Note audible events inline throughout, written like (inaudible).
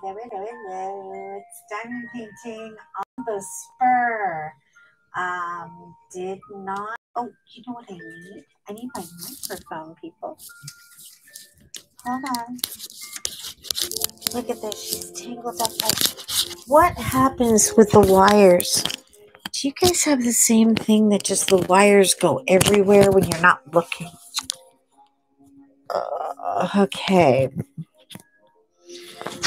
hello, hello, hello. It's diamond painting on the spur. Um, did not. Oh, you know what I need? I need my microphone, people. Hold on. Look at this. She's tangled up like. What happens with the wires? Do you guys have the same thing that just the wires go everywhere when you're not looking? Uh, okay.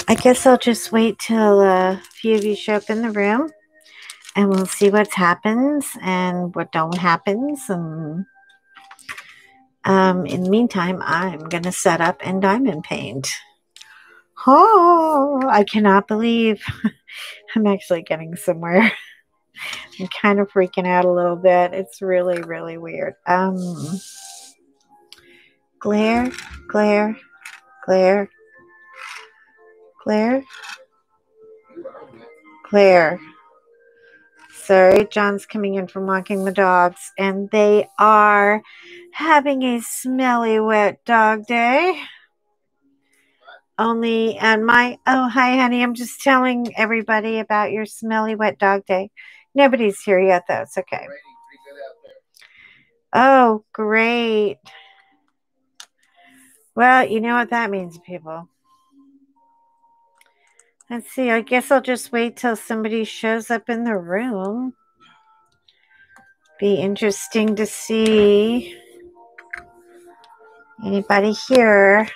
I guess I'll just wait till a few of you show up in the room and we'll see what happens and what don't happens. And um, in the meantime, I'm going to set up and diamond paint. Oh, I cannot believe (laughs) I'm actually getting somewhere. (laughs) I'm kind of freaking out a little bit. It's really, really weird. Um, glare, glare, glare, Claire? Claire. Sorry, John's coming in from walking the dogs, and they are having a smelly wet dog day. Only, and my, oh, hi, honey. I'm just telling everybody about your smelly wet dog day. Nobody's here yet, though. It's okay. Oh, great. Well, you know what that means, people. Let's see. I guess I'll just wait till somebody shows up in the room. Be interesting to see. Anybody here?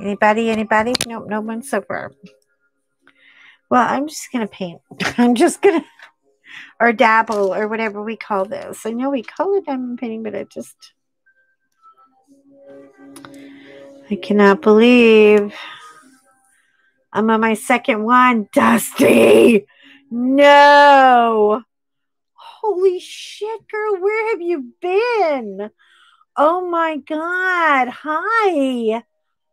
Anybody? Anybody? Nope, no one so far. Well, I'm just going to paint. (laughs) I'm just going to, or dabble, or whatever we call this. I know we call it diamond painting, but I just, I cannot believe. I'm on my second one. Dusty! No! Holy shit, girl, where have you been? Oh my god. Hi.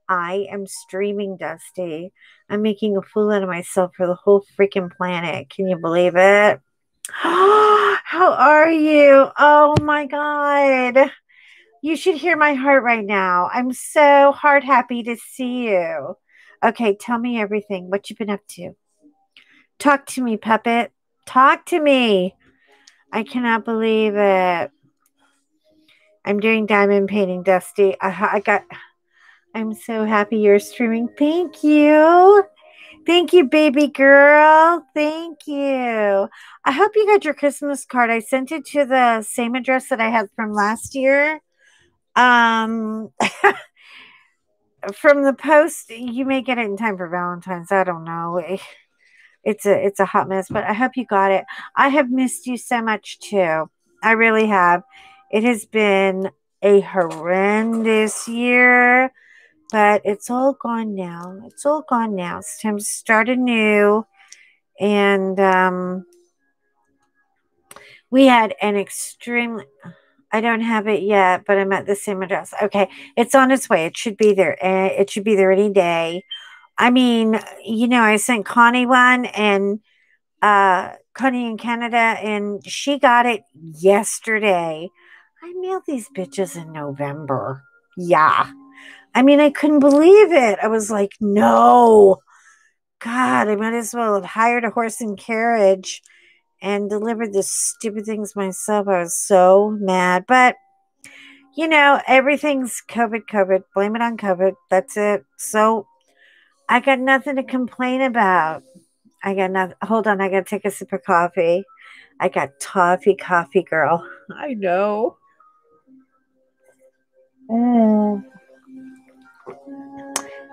I am streaming Dusty. I'm making a fool out of myself for the whole freaking planet. Can you believe it? (gasps) How are you? Oh my god. You should hear my heart right now. I'm so heart happy to see you. Okay, tell me everything. What you've been up to? Talk to me, puppet. Talk to me. I cannot believe it. I'm doing diamond painting, Dusty. I, I got. I'm so happy you're streaming. Thank you. Thank you, baby girl. Thank you. I hope you got your Christmas card. I sent it to the same address that I had from last year. Um (laughs) from the post, you may get it in time for Valentine's. I don't know. Eh, it's a it's a hot mess, but I hope you got it. I have missed you so much too. I really have. It has been a horrendous year, but it's all gone now. It's all gone now. It's time to start anew. And um, we had an extremely I don't have it yet, but I'm at the same address. Okay, it's on its way. It should be there. Eh, it should be there any day. I mean, you know, I sent Connie one and uh Connie in Canada and she got it yesterday. I mailed these bitches in November. Yeah. I mean, I couldn't believe it. I was like, no. God, I might as well have hired a horse and carriage and delivered the stupid things myself. I was so mad. But, you know, everything's COVID, COVID. Blame it on COVID. That's it. So I got nothing to complain about. I got nothing. Hold on. I got to take a sip of coffee. I got toffee coffee, girl. (laughs) I know. Mm.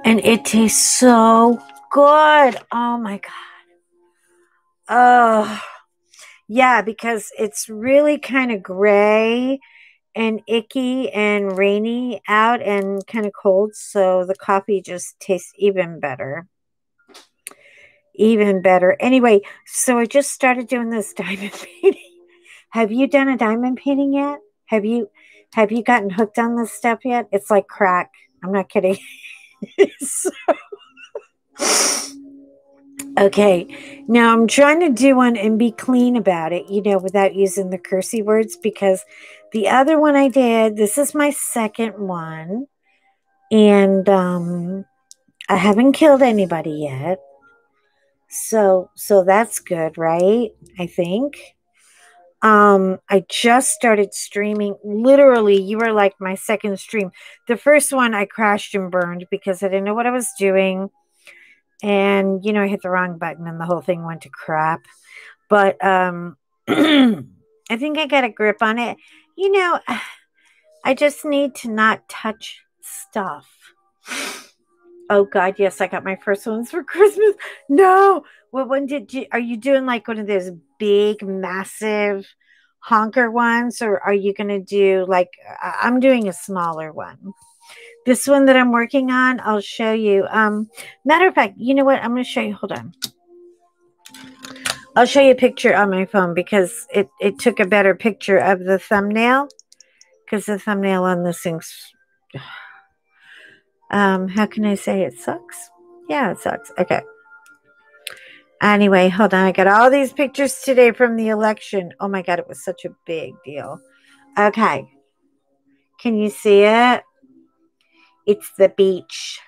And it tastes so good. Oh my God. Oh. Yeah, because it's really kind of gray and icky and rainy out and kind of cold. So the coffee just tastes even better. Even better. Anyway, so I just started doing this (laughs) diamond painting. Have you done a diamond painting yet? Have you have you gotten hooked on this stuff yet? It's like crack. I'm not kidding. (laughs) so, Okay, now I'm trying to do one and be clean about it, you know, without using the cursey words because the other one I did, this is my second one, and um, I haven't killed anybody yet. So so that's good, right? I think. Um, I just started streaming. Literally, you were like my second stream. The first one I crashed and burned because I didn't know what I was doing. And you know, I hit the wrong button and the whole thing went to crap. But um (clears throat) I think I got a grip on it. You know, (sighs) I just need to not touch stuff. Oh God, yes, I got my first ones for (laughs) Christmas. No, what one did you? Are you doing like one of those big, massive honker ones, or are you going to do like I'm doing a smaller one? This one that I'm working on, I'll show you. Um, matter of fact, you know what? I'm going to show you. Hold on. I'll show you a picture on my phone because it, it took a better picture of the thumbnail because the thumbnail on this thing's (sighs) um how can I say it sucks? Yeah, it sucks. Okay. Anyway, hold on. I got all these pictures today from the election. Oh my god, it was such a big deal. Okay. Can you see it? It's the beach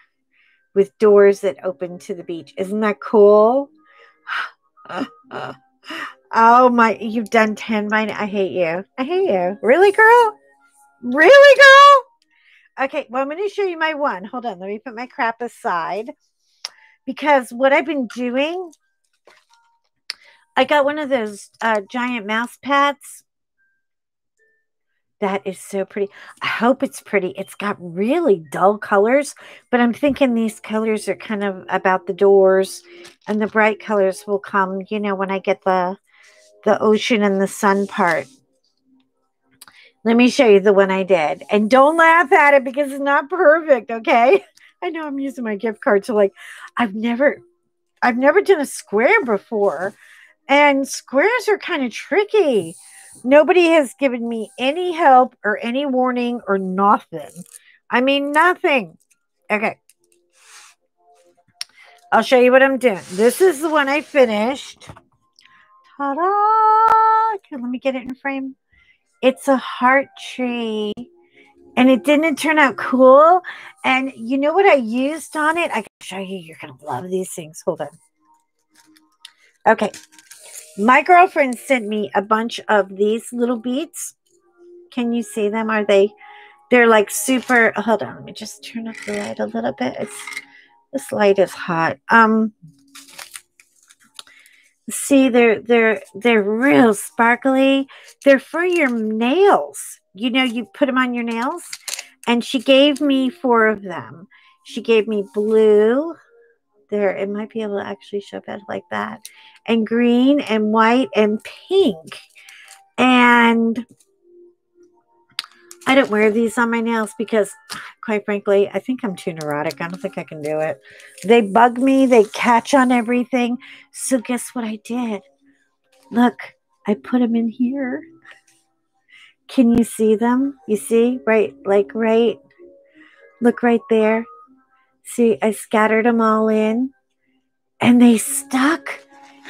with doors that open to the beach. Isn't that cool? (sighs) oh my, you've done 10 mine. I hate you. I hate you. Really, girl? Really, girl? Okay, well, I'm going to show you my one. Hold on. Let me put my crap aside. Because what I've been doing, I got one of those uh, giant mouse pads. That is so pretty. I hope it's pretty. It's got really dull colors, but I'm thinking these colors are kind of about the doors and the bright colors will come, you know, when I get the the ocean and the sun part. Let me show you the one I did. And don't laugh at it because it's not perfect, okay? (laughs) I know I'm using my gift card to like I've never I've never done a square before. And squares are kind of tricky. Nobody has given me any help or any warning or nothing. I mean nothing. Okay. I'll show you what I'm doing. This is the one I finished. Ta-da! Okay, let me get it in frame. It's a heart tree. And it didn't turn out cool. And you know what I used on it? I can show you. You're going to love these things. Hold on. Okay. My girlfriend sent me a bunch of these little beads. Can you see them? Are they, they're like super, hold on. Let me just turn up the light a little bit. It's, this light is hot. Um, see they're they're they're real sparkly they're for your nails you know you put them on your nails and she gave me four of them she gave me blue there it might be able to actually show better like that and green and white and pink and I don't wear these on my nails because, quite frankly, I think I'm too neurotic. I don't think I can do it. They bug me, they catch on everything. So, guess what I did? Look, I put them in here. Can you see them? You see? Right, like right. Look right there. See, I scattered them all in and they stuck.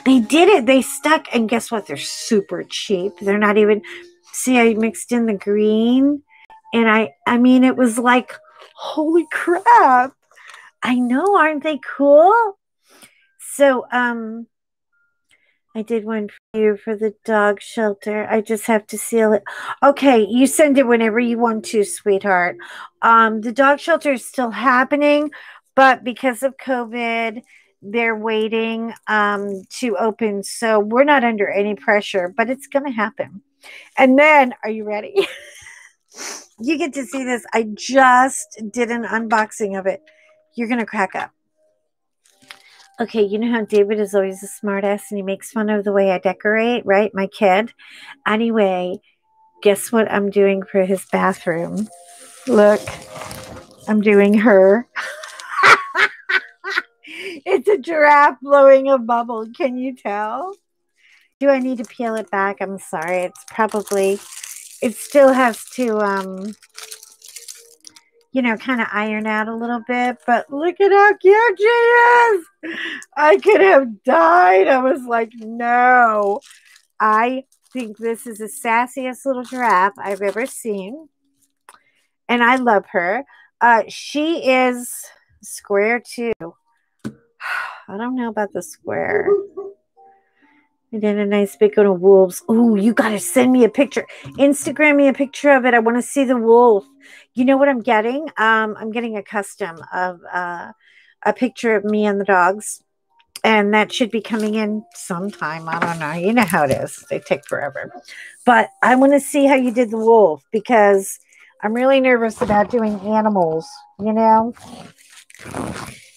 They did it. They stuck. And guess what? They're super cheap. They're not even, see, I mixed in the green and I I mean it was like holy crap. I know, aren't they cool? So um I did one for you for the dog shelter. I just have to seal it. Okay, you send it whenever you want to, sweetheart. Um, the dog shelter is still happening, but because of COVID, they're waiting um, to open. So we're not under any pressure, but it's going to happen. And then, are you ready? (laughs) you get to see this. I just did an unboxing of it. You're going to crack up. Okay, you know how David is always a smartass and he makes fun of the way I decorate, right? My kid. Anyway, guess what I'm doing for his bathroom? Look, I'm doing her. (laughs) it's a giraffe blowing a bubble. Can you tell? Do I need to peel it back? I'm sorry. It's probably it still has to, um, you know, kind of iron out a little bit. But look at how cute she is. I could have died. I was like, no. I think this is the sassiest little giraffe I've ever seen. And I love her. Uh, she is square too. I don't know about the square. And then a nice big one of wolves. Oh, you got to send me a picture. Instagram me a picture of it. I want to see the wolf. You know what I'm getting? Um, I'm getting a custom of uh, a picture of me and the dogs. And that should be coming in sometime. I don't know. You know how it is. They take forever. But I want to see how you did the wolf because I'm really nervous about doing animals, you know?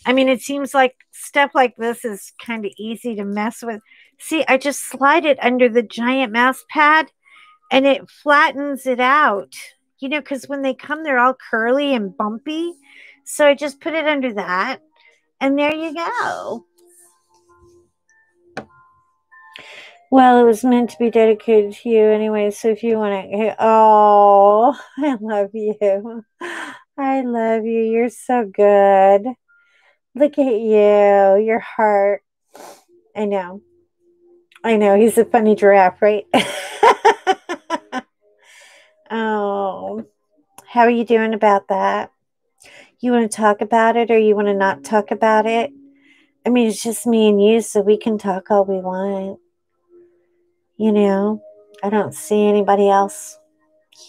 I mean, it seems like stuff like this is kind of easy to mess with. See, I just slide it under the giant mouse pad and it flattens it out, you know, because when they come, they're all curly and bumpy. So I just put it under that and there you go. Well, it was meant to be dedicated to you anyway. So if you want to, oh, I love you. I love you. You're so good. Look at you, your heart. I know. I know. He's a funny giraffe, right? (laughs) oh, how are you doing about that? You want to talk about it or you want to not talk about it? I mean, it's just me and you, so we can talk all we want. You know, I don't see anybody else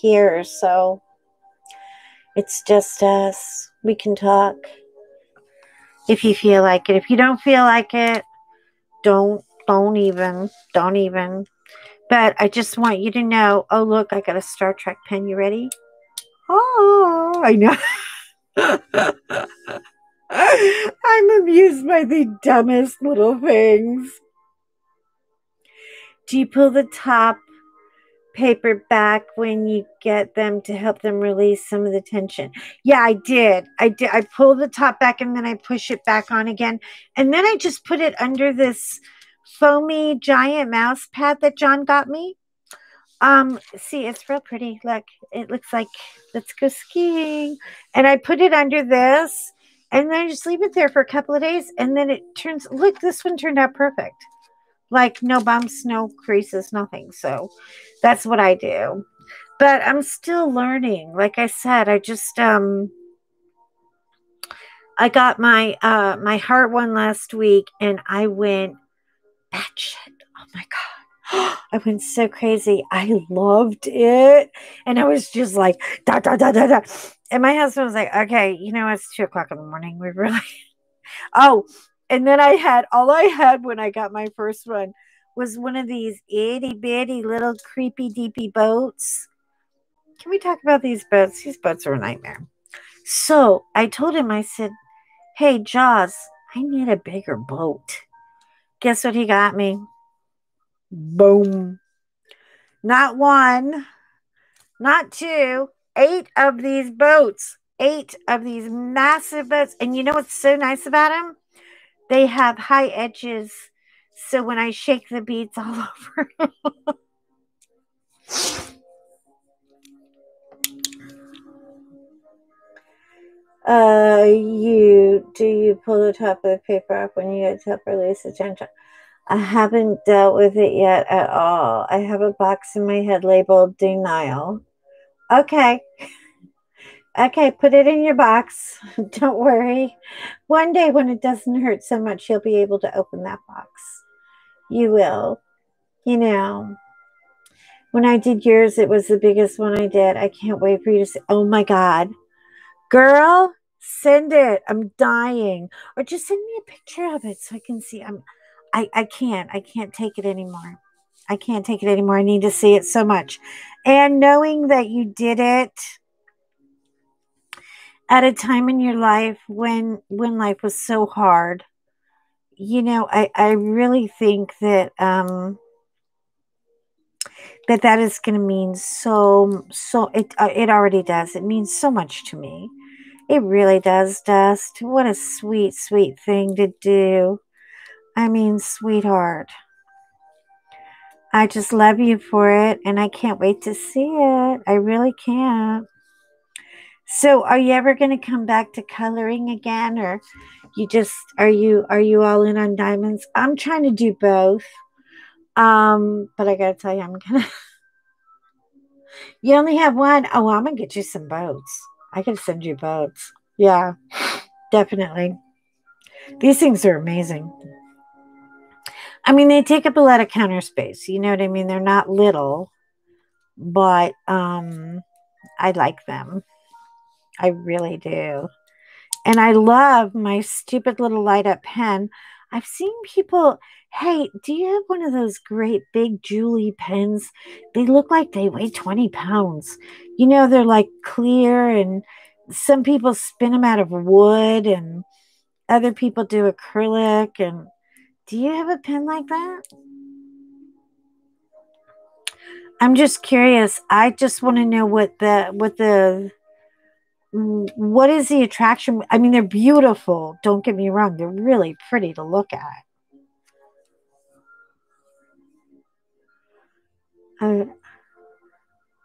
here, so it's just us. We can talk if you feel like it. If you don't feel like it, don't don't even don't even. But I just want you to know. Oh, look, I got a Star Trek pen. You ready? Oh, I know. (laughs) I'm amused by the dumbest little things. Do you pull the top paper back when you get them to help them release some of the tension. Yeah, I did. I did. I pull the top back and then I push it back on again. And then I just put it under this foamy giant mouse pad that John got me. Um, see, it's real pretty. Look, it looks like let's go skiing. And I put it under this and then I just leave it there for a couple of days and then it turns look, this one turned out perfect like no bumps, no creases, nothing. So that's what I do. But I'm still learning. Like I said, I just um I got my uh my heart one last week and I went batshit. Oh my god. (gasps) I went so crazy. I loved it. And I was just like da da da da da. And my husband was like, okay, you know, it's two o'clock in the morning. We really (laughs) oh, and then I had all I had when I got my first one was one of these itty bitty little creepy deepy boats. Can we talk about these boats? These boats are a nightmare. So I told him, I said, Hey, Jaws, I need a bigger boat. Guess what he got me? Boom. Not one, not two, eight of these boats. Eight of these massive boats. And you know what's so nice about them? They have high edges, so when I shake the beads all (laughs) over. uh, you do you pull the top of the paper up when you get to release the tension? I haven't dealt with it yet at all. I have a box in my head labeled denial. Okay. (laughs) Okay, put it in your box. (laughs) Don't worry. One day when it doesn't hurt so much, you'll be able to open that box. You will. You know, when I did yours, it was the biggest one I did. I can't wait for you to see. Oh my God. Girl, send it. I'm dying. Or just send me a picture of it so I can see. I'm I, I can't. I can't take it anymore. I can't take it anymore. I need to see it so much. And knowing that you did it at a time in your life when when life was so hard. You know i i really think that um that that is going to mean so so it uh, it already does. It means so much to me. It really does dust. What a sweet sweet thing to do. I mean sweetheart i just love you for it and i can't wait to see it. I really can't so are you ever going to come back to coloring again or you just are you are you all in on diamonds? I'm trying to do both. Um, but I got to tell you I'm going (laughs) to You only have one. Oh, I'm going to get you some boats. I can send you boats. Yeah. Definitely. These things are amazing. I mean, they take up a lot of counter space. You know what I mean? They're not little, but um, I like them. I really do. And I love my stupid little light up pen. I've seen people, hey, do you have one of those great big Julie pens? They look like they weigh 20 pounds. You know, they're like clear, and some people spin them out of wood, and other people do acrylic. And do you have a pen like that? I'm just curious. I just want to know what the what the what is the attraction? I mean, they're beautiful. Don't get me wrong. They're really pretty to look at. I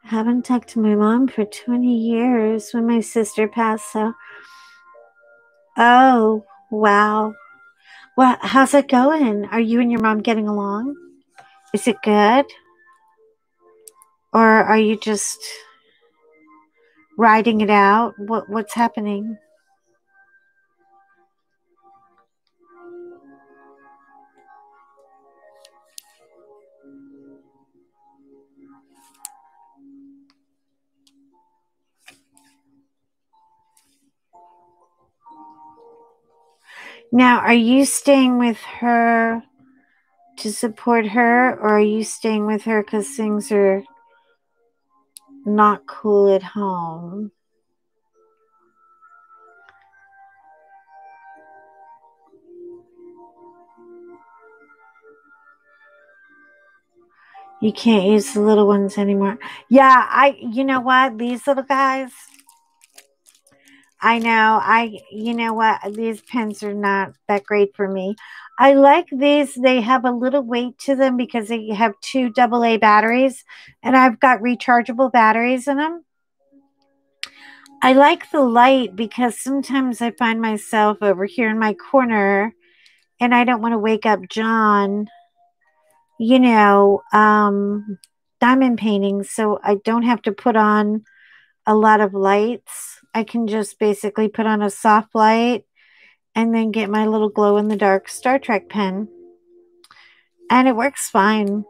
haven't talked to my mom for 20 years when my sister passed. So, oh, wow. Well, how's it going? Are you and your mom getting along? Is it good? Or are you just riding it out? What what's happening? Now, are you staying with her to support her, or are you staying with her because things are not cool at home. You can't use the little ones anymore. Yeah, I you know what? These little guys I know. I you know what? These pens are not that great for me. I like these. They have a little weight to them because they have two AA batteries and I've got rechargeable batteries in them. I like the light because sometimes I find myself over here in my corner and I don't want to wake up John, you know, um, diamond painting. So I don't have to put on a lot of lights. I can just basically put on a soft light and then get my little glow in the dark Star Trek pen. And it works fine.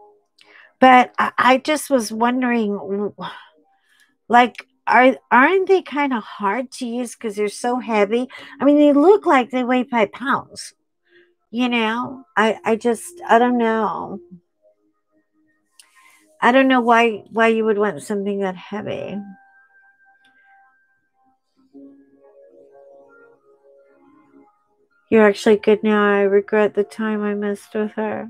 But I, I just was wondering like are aren't they kind of hard to use because they're so heavy? I mean, they look like they weigh five pounds. You know, I I just I don't know. I don't know why why you would want something that heavy. You're actually good now. I regret the time I missed with her.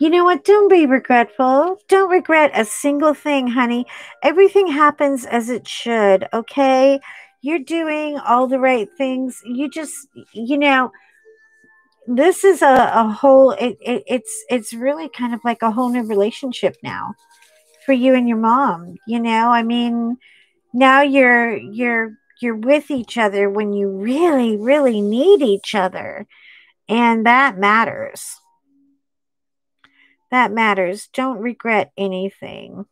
You know what? Don't be regretful. Don't regret a single thing, honey. Everything happens as it should, okay? You're doing all the right things. You just, you know, this is a, a whole it, it, it's it's really kind of like a whole new relationship now for you and your mom you know i mean now you're you're you're with each other when you really, really need each other. And that matters. That matters. Don't regret anything.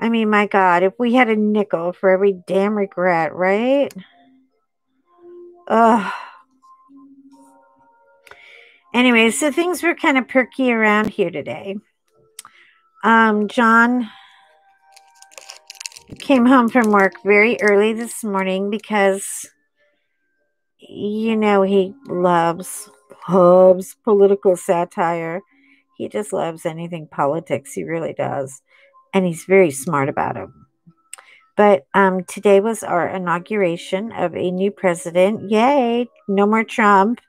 I mean, my God, if we had a nickel for every damn regret, right? Ugh. Anyway, so things were kind of perky around here today. Um, John came home from work very early this morning because you know he loves loves political satire. He just loves anything politics. He really does. And he's very smart about it. But um, today was our inauguration of a new president. Yay! No more Trump.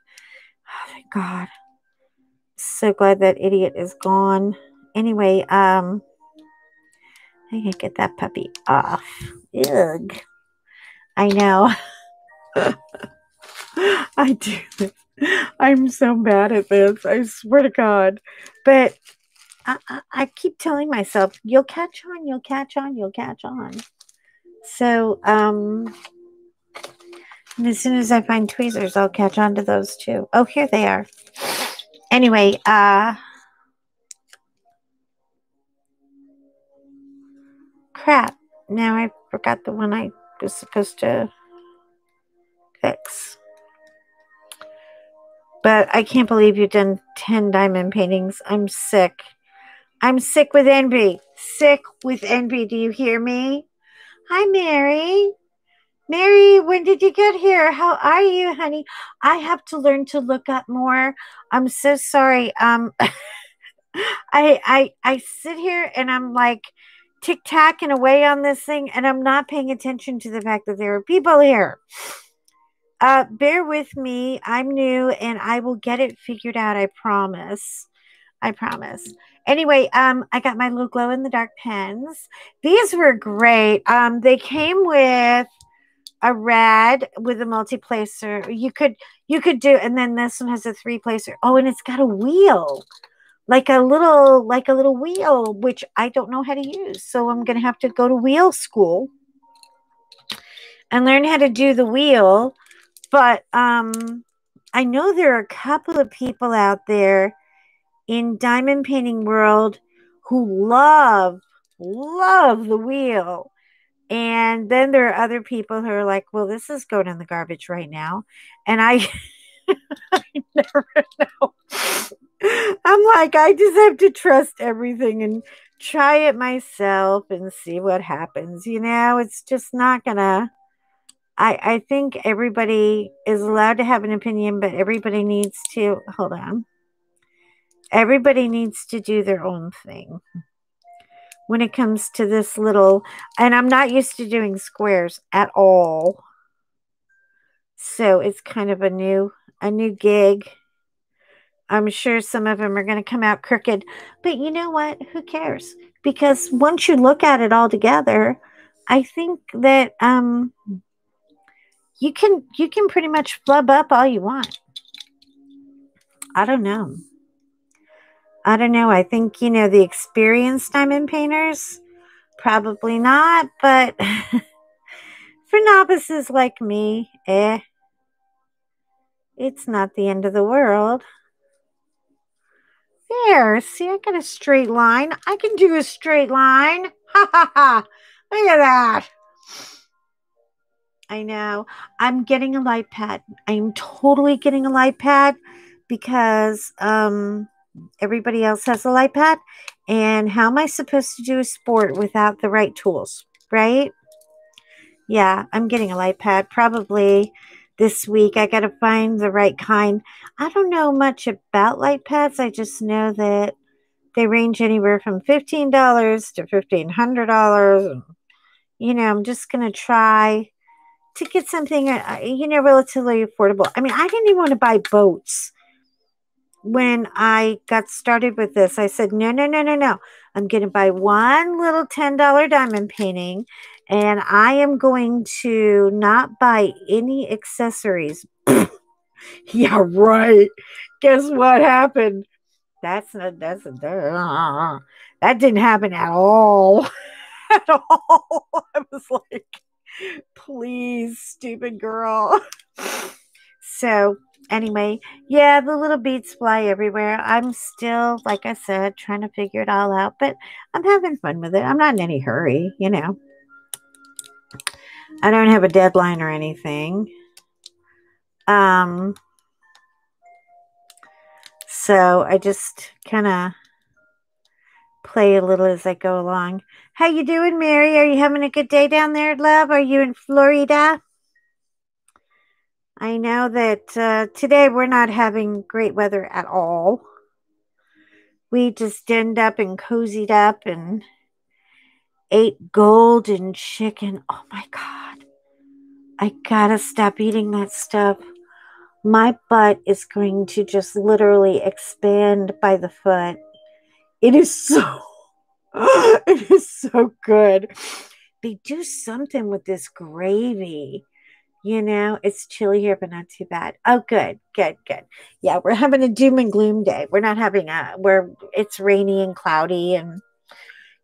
Oh, thank God. So glad that idiot is gone. Anyway, um, I can get that puppy off. Ugh. I know. (laughs) I do. I'm so bad at this. I swear to God. But I, I, I, keep telling myself, you'll catch on, you'll catch on, you'll catch on. So, um, as soon as I find tweezers, I'll catch on to those too. Oh, here they are. Anyway, uh, crap. Now I forgot the one I was supposed to fix. But I can't believe you've done 10 diamond paintings. I'm sick. I'm sick with envy. Sick with envy. Do you hear me? Hi, Mary. Mary, when did you get here? How are you, honey? I have to learn to look up more. I'm so sorry. Um (laughs) I I I sit here and I'm like tic tacking away on this thing and I'm not paying attention to the fact that there are people here. Uh bear with me. I'm new and I will get it figured out, I promise. I promise. Anyway, um, I got my little glow in the dark pens. These were great. Um, they came with a red with a multi-placer. You could you could do, and then this one has a three-placer. Oh, and it's got a wheel, like a little like a little wheel, which I don't know how to use. So I'm gonna have to go to wheel school and learn how to do the wheel. But um, I know there are a couple of people out there in diamond painting world who love love the wheel and then there are other people who are like well this is going in the garbage right now and i (laughs) i never know i'm like i just have to trust everything and try it myself and see what happens you know it's just not gonna i i think everybody is allowed to have an opinion but everybody needs to hold on everybody needs to do their own thing when it comes to this little and I'm not used to doing squares at all. So it's kind of a new a new gig. I'm sure some of them are going to come out crooked, but you know what? Who cares? Because once you look at it all together, I think that um you can you can pretty much flub up all you want. I don't know. I don't know. I think, you know, the experienced diamond painters, probably not, but (laughs) for novices like me, eh, it's not the end of the world. There, see, I got a straight line. I can do a straight line. (laughs) Ha ha ha. Look at that. I know. I'm getting a light pad. I'm totally getting a light pad because um everybody else has a light pad. And how am I supposed to do a sport without the right tools, right? Yeah, I'm getting a light pad probably this week. I got to find the right kind. I don't know much about light pads. I just know that they range anywhere from $15 to $1,500. You know, I'm just going to try to get something, uh, you know, relatively affordable. I mean, I didn't even want to buy boats when I got started with this, I said, no, no, no, no, no. I'm going to buy one little $10 diamond painting and I am going to not buy any accessories. (laughs) yeah, right. Guess what happened? That's not, that's, uh, (laughs) that didn't happen at all. (laughs) at all. I was like, please, stupid girl. so anyway, yeah, the little beads fly everywhere. I'm still, like I said, trying to figure it all out, but I'm having fun with it. I'm not in any hurry, you know. I don't have a deadline or anything. Um, so I just kind of play a little as I go along. How you doing, Mary? Are you having a good day down there, love? Are you in Florida? I know that uh, today we're not having great weather at all. We just end up and cozied up and ate golden chicken. Oh my God. I gotta stop eating that stuff. My butt is going to just literally expand by the foot. It is so, (laughs) it is so good. They do something with this gravy you know, it's chilly here, but not too bad. Oh, good, good, good. Yeah, we're having a doom and gloom day. We're not having a where it's rainy and cloudy and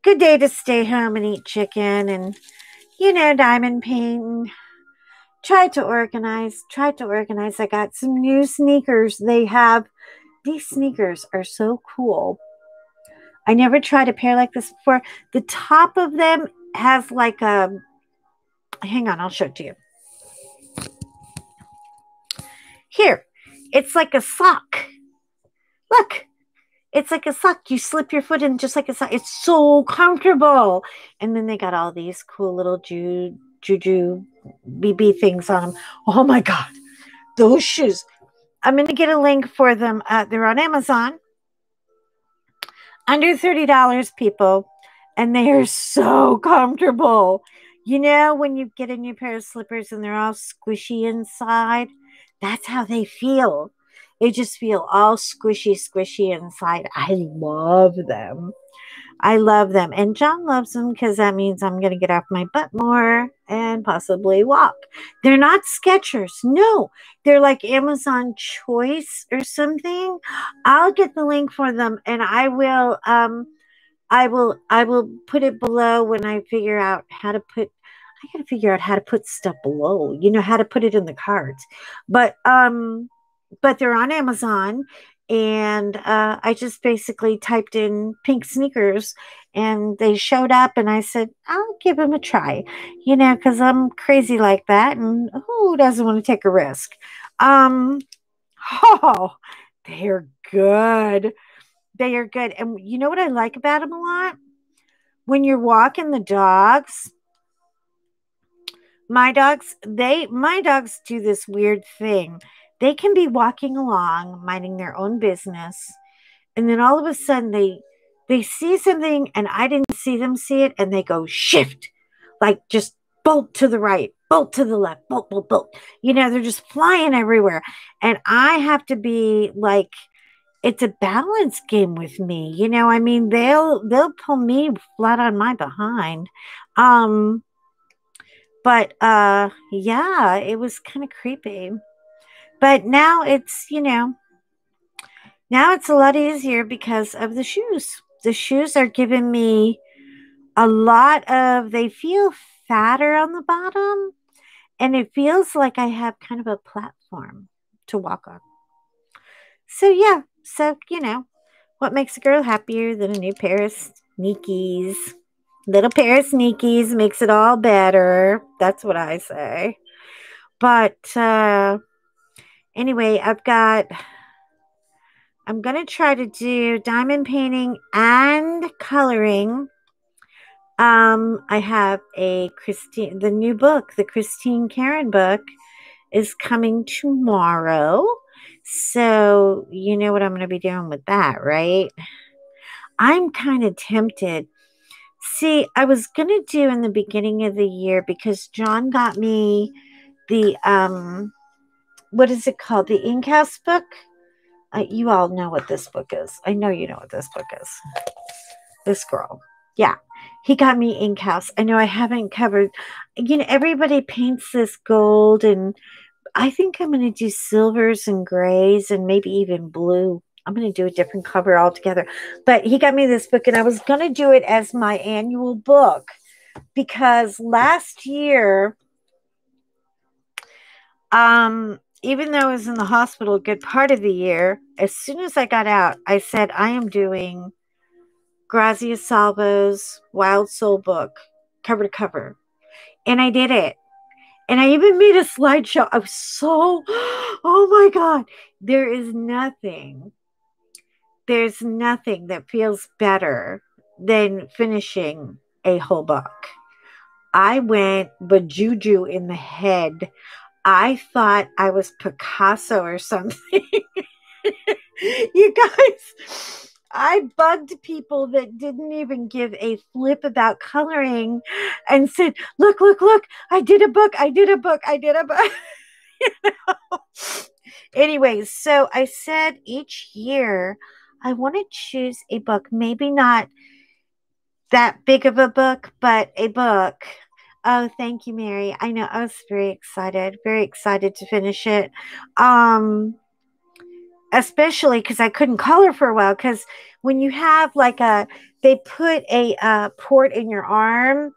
good day to stay home and eat chicken and you know, diamond paint. Try to organize. Try to organize. I got some new sneakers. They have these sneakers are so cool. I never tried a pair like this before. The top of them has like a hang on, I'll show it to you. Here, it's like a sock. Look, it's like a sock. You slip your foot in just like a sock. It's so comfortable. And then they got all these cool little ju- juju BB things on them. Oh my God. Those shoes. I'm going to get a link for them. Uh, they're on Amazon. Under $30, people. And they are so comfortable. You know, when you get a new pair of slippers and they're all squishy inside, that's how they feel. They just feel all squishy, squishy inside. I love them. I love them. And John loves them because that means I'm going to get off my butt more and possibly walk. They're not Skechers. No, they're like Amazon Choice or something. I'll get the link for them and I will um I will I will put it below when I figure out how to put I got to figure out how to put stuff below. You know how to put it in the cards. But um but they're on Amazon and uh, I just basically typed in pink sneakers and they showed up and I said, I'll give them a try, you know, because I'm crazy like that and who doesn't want to take a risk? Um, oh, they're good. They are good. And you know what I like about them a lot? When you're walking the dogs, my dogs, they, my dogs do this weird thing they can be walking along, minding their own business, and then all of a sudden they they see something and I didn't see them see it, and they go shift, like just bolt to the right, bolt to the left, bolt, bolt, bolt. You know, they're just flying everywhere. And I have to be like, it's a balance game with me. You know, I mean, they'll they'll pull me flat on my behind. Um, but uh yeah, it was kind of creepy. But now it's, you know, now it's a lot easier because of the shoes. The shoes are giving me a lot of, they feel fatter on the bottom and it feels like I have kind of a platform to walk on. So, yeah, so, you know, what makes a girl happier than a new pair of sneakies? Little pair of sneakies makes it all better. That's what I say. But, uh, anyway, I've got, I'm going to try to do diamond painting and coloring. Um, I have a Christine, the new book, the Christine Karron book is coming tomorrow. So, you know what I'm going to be doing with that, right? I'm kind of tempted. See, I was going to do in the beginning of the year because John got me the um what is it called? The Inkhouse book. Uh, you all know what this book is. I know you know what this book is. This girl. Yeah. He got me Inkhouse. I know I haven't covered, you know, everybody paints this gold, and I think I'm going to do silvers and grays and maybe even blue. I'm going to do a different cover altogether. But he got me this book, and I was going to do it as my annual book because last year, um, even though I was in the hospital a good part of the year, as soon as I got out, I said, I am doing Grazia Salvo's Wild Soul book cover to cover. And I did it. And I even made a slideshow. I was so, (gasps) oh my God, there is nothing, there's nothing that feels better than finishing a whole book. I went bajuju in the head I thought I was Picasso or something. (laughs) you guys, I bugged people that didn't even give a flip about coloring and said, Look, look, look, I did a book, I did a book, I did a book. (laughs) you know? Anyways, so I said each year I want to choose a book, maybe not that big of a book, but a book Oh, thank you, Mary. I know I was very excited, very excited to finish it. Um, especially because I couldn't color for a while. Because when you have like a, they put a uh, port in your arm,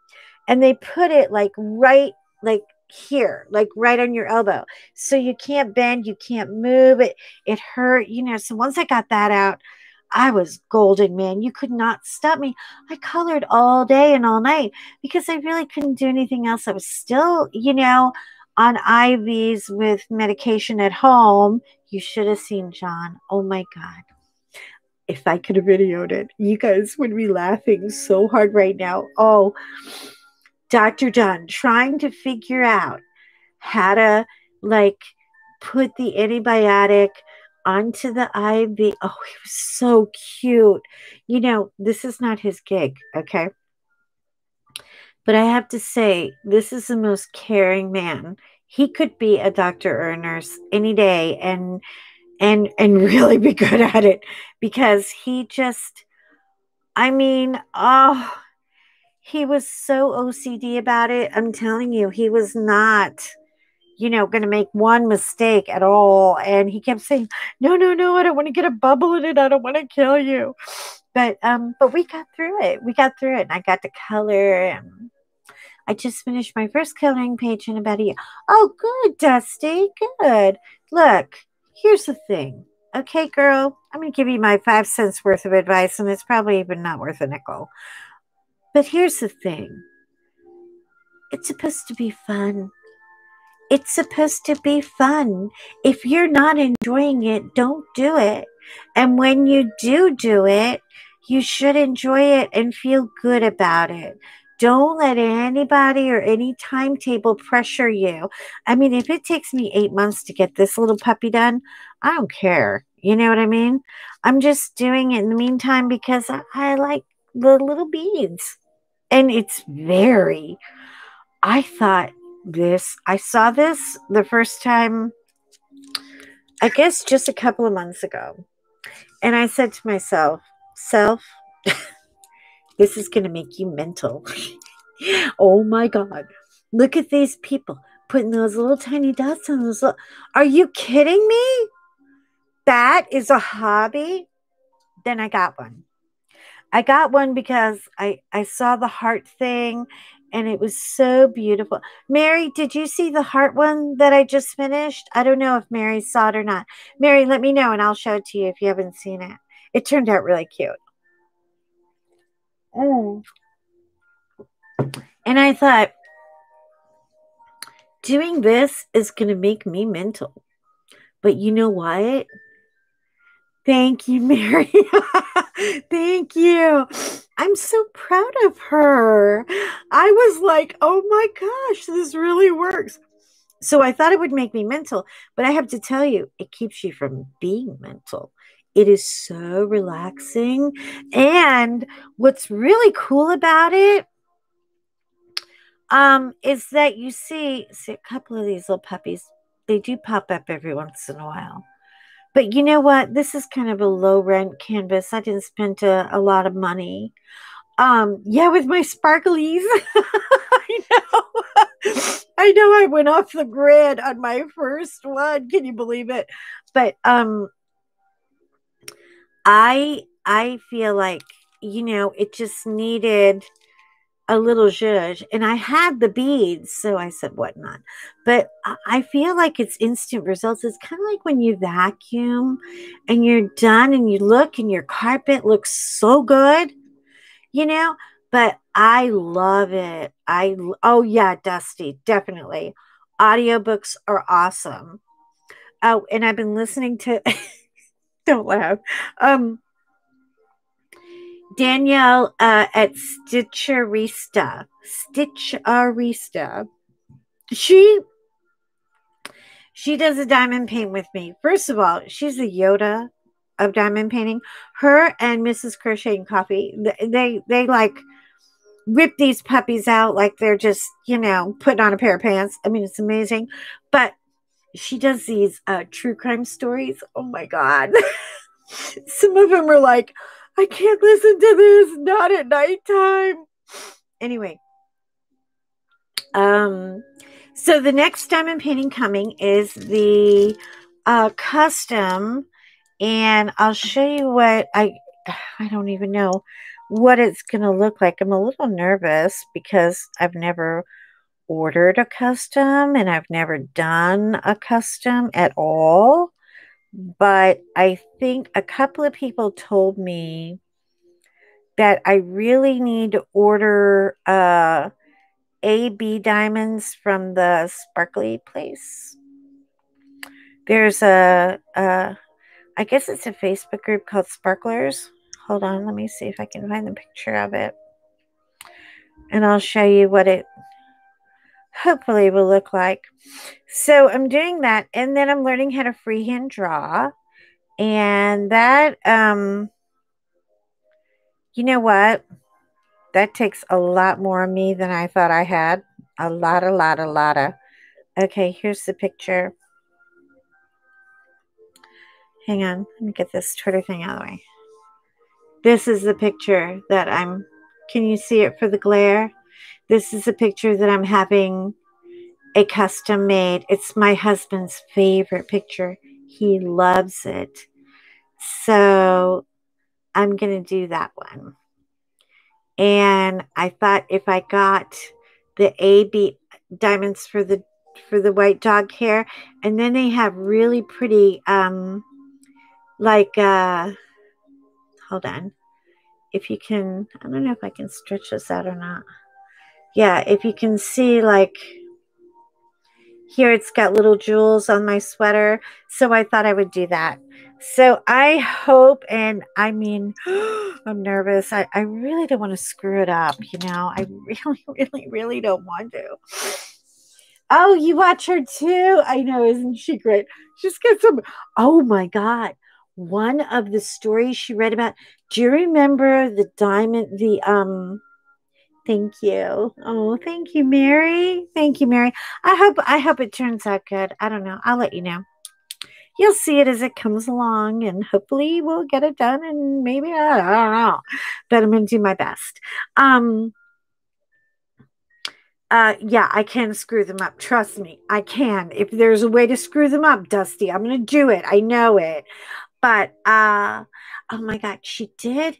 and they put it like right, like here, like right on your elbow, so you can't bend, you can't move. It it hurt, you know. So once I got that out, I was golden, man. You could not stop me. I colored all day and all night because I really couldn't do anything else. I was still, you know, on IVs with medication at home. You should have seen John. Oh my God. If I could have videoed it, you guys would be laughing so hard right now. Oh, Dr. John trying to figure out how to like put the antibiotic onto the IV. Oh, he was so cute. You know, this is not his gig, okay? But I have to say, this is the most caring man. He could be a doctor or a nurse any day and and and (laughs) really be good at it because he just I mean, oh, he was so OCD about it. I'm telling you, he was not you know, going to make one mistake at all. And he kept saying, "No, no, no, I don't want to get a bubble in it. I don't want to kill you." But um, but we got through it. We got through it, and I got to color. And I just finished my first coloring page in about a year. Oh, good, Dusty. Good. Look, here's the thing. Okay, girl, I'm going to give you my five cents worth of advice, and it's probably even not worth a nickel. But here's the thing it's supposed to be fun. It's supposed to be fun. If you're not enjoying it, don't do it. And when you do do it, you should enjoy it and feel good about it. Don't let anybody or any timetable pressure you. I mean, if it takes me eight months to get this little puppy done, I don't care. You know what I mean? I'm just doing it in the meantime because I, I like the little beads. And it's very, I thought this. I saw this the first time, I guess just a couple of months ago. And I said to myself, Self, (laughs) this is going to make you mental. (laughs) oh my God. Look at these people putting those little tiny dots on those. Little, are you kidding me? That is a hobby? Then I got one. I got one because I, I saw the heart thing and it was so beautiful. Mary, did you see the heart one that I just finished? I don't know if Mary saw it or not. Mary, let me know and I'll show it to you if you haven't seen it. It turned out really cute. Mm. And I thought, doing this is going to make me mental. But you know what? Thank you, (laughs) Mary. Thank you. I'm so proud of her. I was like, oh my gosh, this really works. So I thought it would make me mental, but I have to tell you, it keeps you from being mental. It is so relaxing. And what's really cool about it um, is that you see, see a couple of these little puppies, they do pop up every once in a while. But you know what? This is kind of a low rent canvas. I didn't spend a, a lot of money. Um, yeah, with my sparklies. (laughs) I know. (laughs) I know I went off the grid on my first one. Can you believe it? But um I I feel like, you know, it just needed a little zhuzh and I had the beads, so I said, what not? But I feel like it's instant results. It's kind of like when you vacuum and you're done and you look and your carpet looks so good, you know? But I love it. I, oh yeah, Dusty, definitely. Audiobooks are awesome. Oh, and I've been listening to, (laughs) don't laugh. Um, Danielle uh, at Stitcherista. Stitcherista. She she does a diamond paint with me. First of all, she's a Yoda of diamond painting. Her and Mrs. Crochet and Coffee, they they like rip these puppies out like they're just you know putting on a pair of pants. I mean, it's amazing. But she does these uh, true crime stories. Oh my god, (laughs) some of them are like I can't listen to this, not at nighttime. Anyway, um, so the next diamond painting coming is the uh, custom, and I'll show you what I (sighs) I don't even know what it's gonna look like. I'm a little nervous because I've never ordered a custom and I've never done a custom at all but I think a couple of people told me that I really need to order uh, AB diamonds from the sparkly place. there's a, I guess it's a Facebook group called Sparklers. Hold on, let me see if I can find the picture of it. And I'll show you what it hopefully will look like. So I'm doing that and then I'm learning how to freehand draw. And that um you know what? That takes a lot more of me than I thought I had. A lot, a lot, a lot of. Okay, here's the picture. Hang on, let me get this Twitter thing out of the way. This is the picture that I'm, can you see it for the glare? This is a picture that I'm having a custom made. It's my husband's favorite picture. He loves it. So I'm going to do that one. And I thought if I got the AB diamonds for the for the white dog hair and then they have really pretty um like uh hold on if you can i don't know if i can stretch this out or not yeah if you can see like here it's got little jewels on my sweater so i thought i would do that. So i hope and i mean (gasps) i'm nervous. I, I really don't want to screw it up you know? I (laughs) really really really don't want to. Oh you watch her too? I know isn't she great? She's got some oh my god. One of the stories she read about. Do you remember the diamond, the, um, Thank you. Oh, thank you, Mary. Thank you, Mary. I hope I hope it turns out good. I don't know. I'll let you know. You'll see it as it comes along, and hopefully we'll get it done. And maybe I, don't know, but I'm to do my best. Um, uh, yeah, I can screw them up. Trust me, I can. If there's a way to screw them up, Dusty, I'm to do it. I know it. But uh, oh my God, she did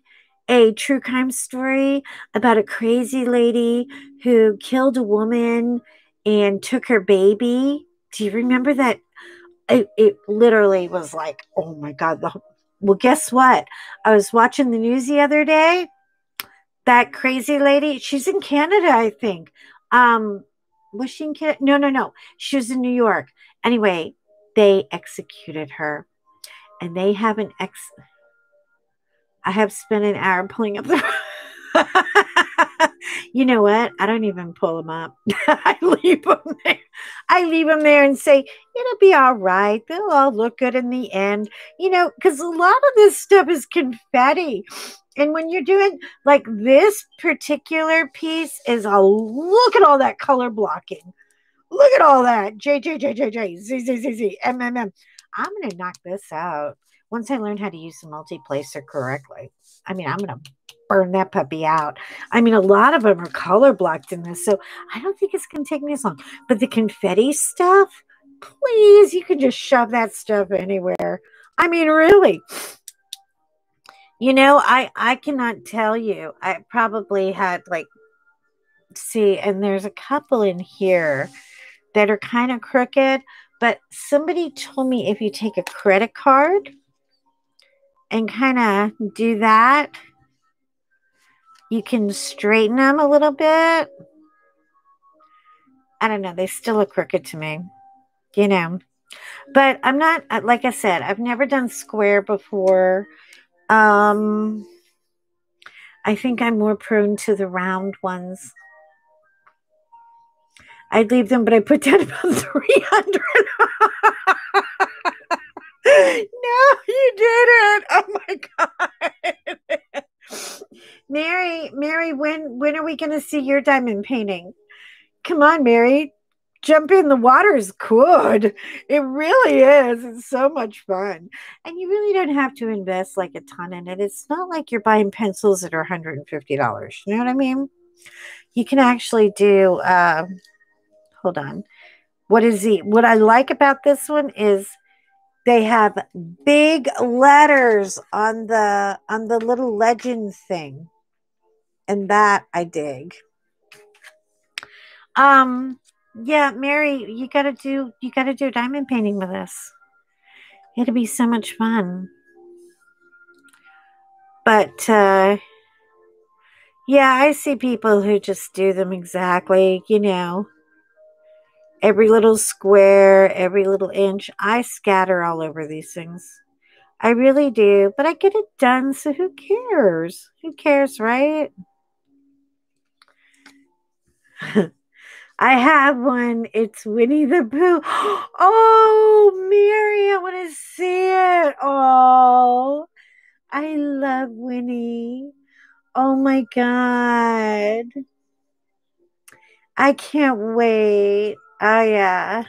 a true crime story about a crazy lady who killed a woman and took her baby. Do you remember that? It, it literally was like, oh my God. The, well, guess what? I was watching the news the other day. That crazy lady, she's in Canada, I think. Um, was she in Canada? No, no, no. She was in New York. Anyway, they executed her and they have an ex. I have spent an hour pulling up the. (laughs) you know what? I don't even pull them up. (laughs) I leave them there. I leave them there and say it'll be all right. They'll all look good in the end. You know, because a lot of this stuff is confetti. And when you're doing like this particular piece is a look at all that color blocking. Look at all that. J J J J J Z Z Z Z M M M. I'm going to knock this out once I learn how to use the multi-placer correctly. I mean, I'm mm-hmm. going to burn that puppy out. I mean, a lot of them are color blocked in this, so I don't think it's going to take me as long. But the confetti stuff, please, you can just shove that stuff anywhere. I mean, really. You know, I I cannot tell you. I probably had like see, and there's a couple in here that are kind of crooked, but somebody told me if you take a credit card and kind of do that, you can straighten them a little bit. I don't know. They still look crooked to me, you know. But I'm not, uh, like I said, I've never done square before. Um, I think I'm more prone to the round ones. I'd leave them, but I put down about (laughs) 300. (laughs) no, you didn't. Oh my god. Mary, Mary, when when are we going to see your diamond painting? Come on, Mary. Jump in the water is good. It really is. It's so much fun. And you really don't have to invest like a ton in it. It's not like you're buying pencils that are $150. You know what I mean? You can actually do uh, hold on. What is the what I like about this one is they have big letters on the on the little legend thing. And that I dig. Um yeah, Mary, you gotta do you gotta do diamond painting with us. It'll be so much fun. But uh yeah, I see people who just do them exactly, you know every little square, every little inch. I scatter all over these things. I really do, but I get it done, so who cares? Who cares, right? (laughs) I have one. It's Winnie the Pooh. (gasps) Oh, Mary, I want to see it. Oh, I love Winnie. Oh my God. I can't wait. Oh, yeah.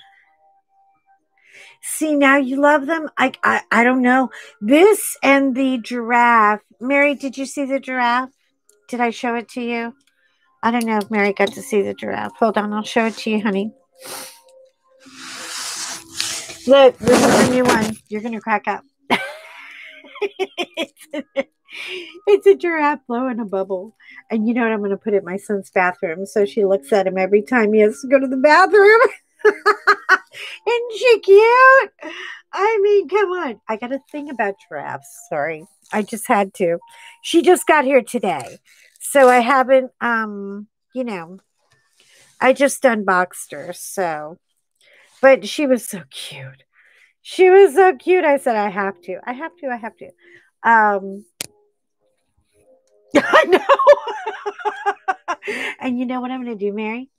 See, now you love them. I, I, I don't know. This and the giraffe. Mary, did you see the giraffe? Did I show it to you? I don't know if Mary got to see the giraffe. Hold on, I'll show it to you, honey. Look, this is a new one. You're to crack up. (laughs) it's, a, giraffe blowing a bubble. And you know what? I'm going to put it in my son's bathroom so she looks at him every time he has to go to the bathroom. (laughs) Isn't she cute? I mean, come on. I got a thing about giraffes. Sorry. I just had to. She just got here today. So I haven't, um, you know, I just unboxed her. So, but she was so cute. She was so cute. I said, I have to. I have to. I have to. Um, (laughs) I know. and you know what I'm going to do, Mary?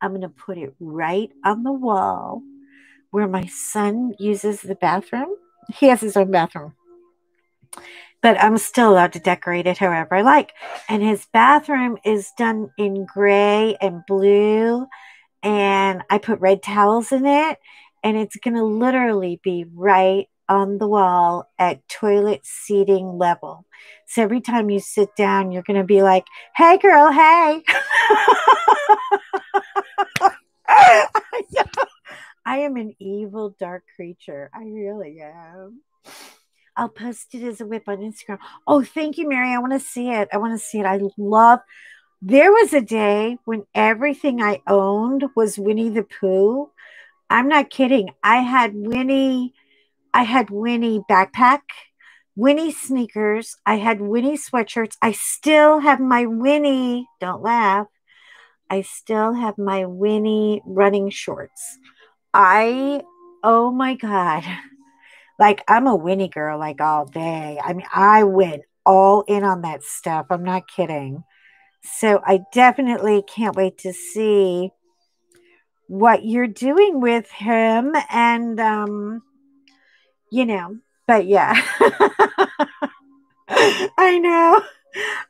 I'm going to put it right on the wall where my son uses the bathroom. He has his own bathroom but I'm still allowed to decorate it however I like. And his bathroom is done in gray and blue, and I put red towels in it, and it's going to literally be right on the wall at toilet seating level. So every time you sit down, you're going to be like, hey, girl, hey. (laughs) I am an evil, dark creature. I really am. I'll post it as a WIP on Instagram. Oh, thank you, Mary. I want to see it. I want to see it. I love. There was a day when everything I owned was Winnie the Pooh. I'm not kidding. I had Winnie, I had Winnie backpack, Winnie sneakers, I had Winnie sweatshirts. I still have my Winnie, don't laugh. I still have my Winnie running shorts. I, oh my God. (laughs) Like I'm a Winnie girl like all day. I mean, I went all in on that stuff. I'm not kidding. So I definitely can't wait to see what you're doing with him and um you know, but yeah. (laughs) I know.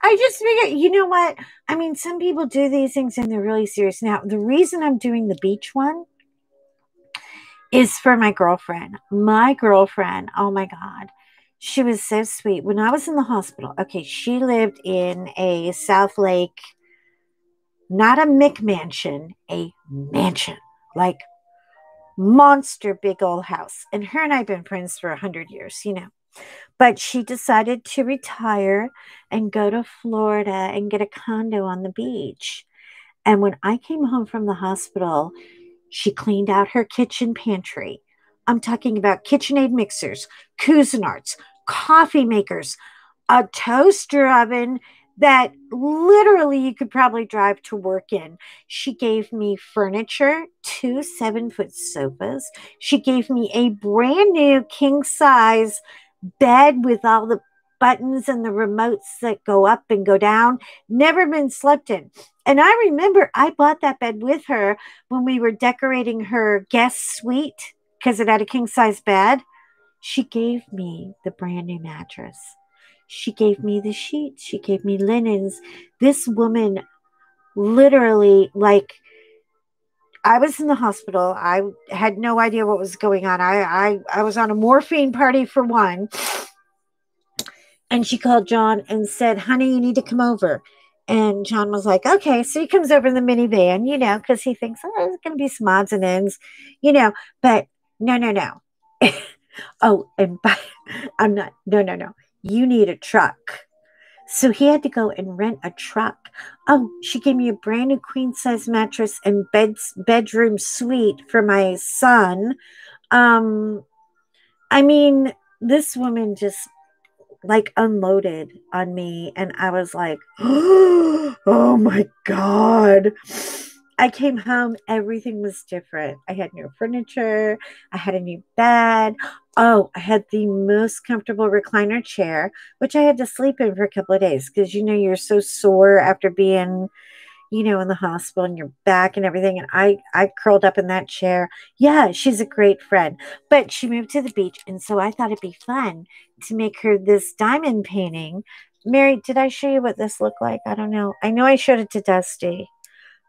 I just figure, you know what? I mean, some people do these things and they're really serious. Now, the reason I'm doing the beach one is for my girlfriend. My girlfriend, oh my God, she was so sweet. When I was in the hospital, okay, she lived in a Southlake, not a McMansion, a mansion, like monster big old house. And her and I have been friends for a hundred years, you know. But she decided to retire and go to Florida and get a condo on the beach. And when I came home from the hospital, she cleaned out her kitchen pantry. I'm talking about KitchenAid mixers, Cuisinarts, coffee makers, a toaster oven that literally you could probably drive to work in. She gave me furniture, two seven foot sofas. She gave me a brand new king size bed with all the buttons and the remotes that go up and go down. Never been slept in. And I remember I bought that bed with her when we were decorating her guest suite because it had a king size bed. She gave me the brand new mattress. She gave me the sheets. She gave me linens. This woman literally, like, I was in the hospital. I had no idea what was going on. I, I, I was on a morphine party for one. And she called John and said, Honey, you need to come over. And John was like, okay. So he comes over in the minivan, you know, because he thinks, oh, there's going to be some odds and ends, you know. But no, no, no. (laughs) oh, and by, (laughs) I'm not, no, no, no. You need a truck. So he had to go and rent a truck. Oh, she gave me a brand new queen size mattress and bed bedroom suite for my son. Um, I mean, this woman just like unloaded on me and I was like, (gasps) "Oh my god." I came home, everything was different. I had new furniture, I had a new bed. Oh, I had the most comfortable recliner chair, which I had to sleep in for a couple of days because you know you're so sore after being, you know, in the hospital and your back and everything. And I I curled up in that chair. Yeah, she's a great friend. But she moved to the beach, and so I thought it'd be fun to make her this diamond painting. Mary, did I show you what this looked like? I don't know. I know I showed it to Dusty.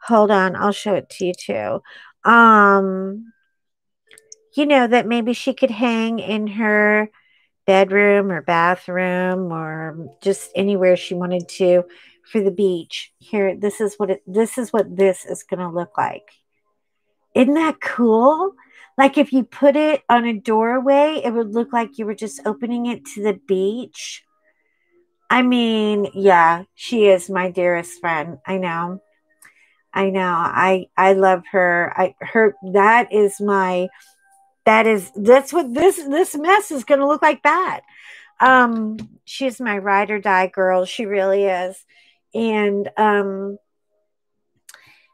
Hold on, I'll show it to you too. Um, you know, that maybe she could hang in her bedroom or bathroom or just anywhere she wanted to for the beach. Here, this is what it this is what this is gonna look like. Isn't that cool? Like if you put it on a doorway, it would look like you were just opening it to the beach. I mean, yeah, she is my dearest friend. I know. I know. I I love her. I her that is my that is that's what this this mess is going to look like that. Um she's my ride or die girl. She really is. And um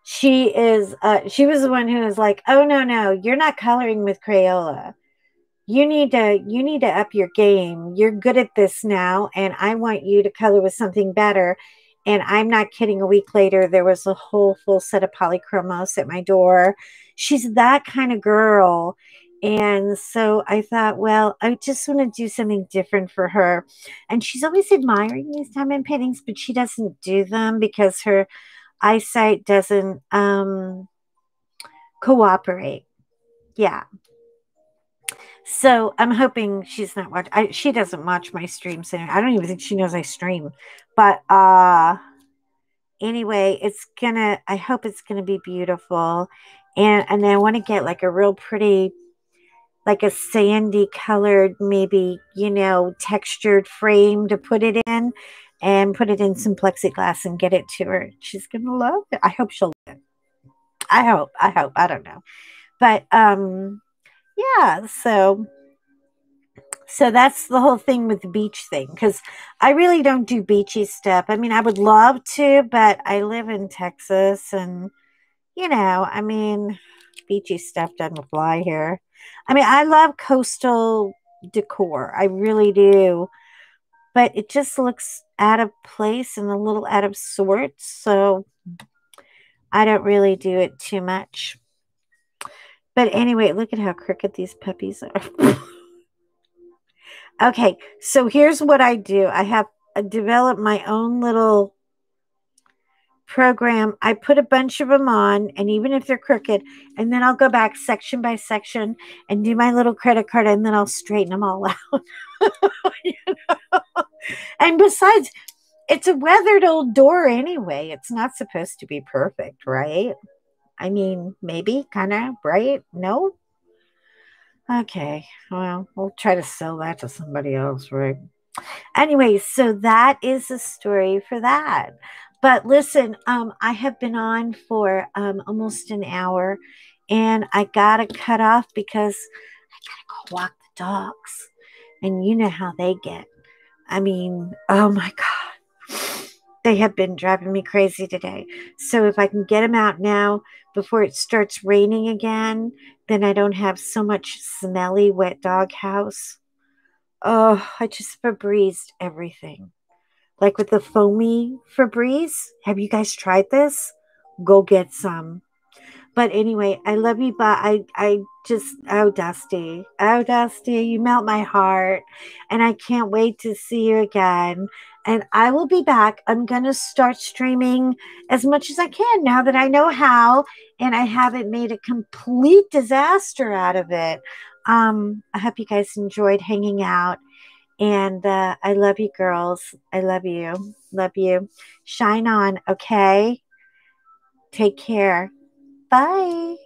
she is uh she was the one who was like, "Oh no, no, you're not coloring with Crayola." you need to you need to up your game you're good at this now and i want you to color with something better and I'm not kidding, a week later, there was a whole full set of polychromos at my door. She's that kind of girl. And so I thought, well, I just want to do something different for her. And she's always admiring these diamond paintings, but she doesn't do them because her eyesight doesn't um, cooperate. Yeah. So I'm hoping she's not watch. I, she doesn't watch my streams. Anyway. I don't even think she knows I stream. But uh, anyway, it's gonna. I hope it's gonna be beautiful, and and I want to get like a real pretty, like a sandy colored, maybe you know, textured frame to put it in, and put it in some plexiglass and get it to her. She's gonna love it. I hope she'll. I hope. I hope. I don't know, but um yeah, so so that's the whole thing with the beach thing because I really don't do beachy stuff. I mean, I would love to, but I live in Texas and you know, I mean, beachy stuff doesn't fly here. I mean, I love coastal decor. I really do. But it just looks out of place and a little out of sorts. So I don't really do it too much. But anyway, look at how crooked these puppies are. (laughs) okay, so here's what I do. I have developed my own little program. I put a bunch of them on, and even if they're crooked, and then I'll go back section by section and do my little credit card, and then I'll straighten them all (laughs) out. you know? And besides, it's a weathered old door anyway. It's not supposed to be perfect, right? I mean, maybe, kind of, right? No? Okay, well, we'll try to sell that to somebody else, right? Anyway, so that is the story for that. But listen, um, I have been on for um, almost an hour and I got to cut off because I got to go walk the dogs. And you know how they get. I mean, oh my God. They have been driving me crazy today. So if I can get them out now before it starts raining again, then I don't have so much smelly wet dog house. Oh, I just Febrezed everything. Like with the foamy Febreze. Have you guys tried this? Go get some. But anyway, I love you, but I I just oh Dusty. Oh Dusty, you melt my heart. And I can't wait to see you again and I will be back. I'm going to start streaming as much as I can now that I know how and I haven't made a complete disaster out of it. Um, I hope you guys enjoyed hanging out. And uh, I love you, girls. I love you. Love you. Shine on, okay? Take care. Bye.